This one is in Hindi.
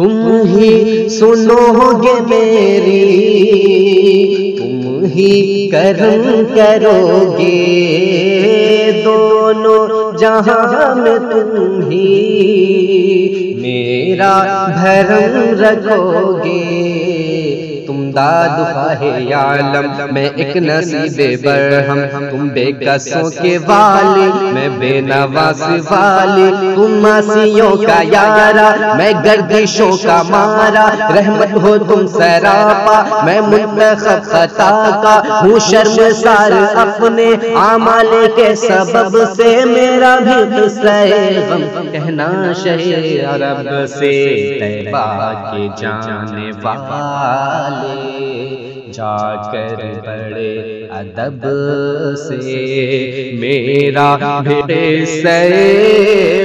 तुम ही सुनोगे मेरी, तुम ही करम करोगे। दोनों जहाँ में तुम ही, मेरा भरम रखोगे। दाद खाहे आलम, मैं एक नसीबे बरहम। तुम बेकसों के वाली, मैं बेनवास वाली। तुम मासियों का यारा, मैं गर्दिशों का मारा। रहमत हो तुम सरापा, मैं मुंतखब खता का हूँ शर्मसार अपने आमाले के सबब से, मेरा भी गम। कहना शहे अरब से, तैबा के जाने वाले। जाकर बड़े अदब से मेरा बेटे से